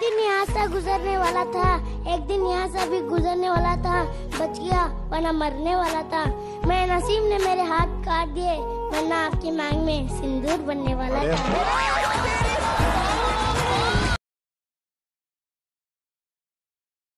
दिन यहाँ से गुजरने वाला था। एक दिन यहाँ से भी गुजरने वाला था। बच गया वरना मरने वाला था। मैं नसीब ने मेरे हाथ काट दिए। वरना आपकी मांग में सिंदूर बनने वाला था।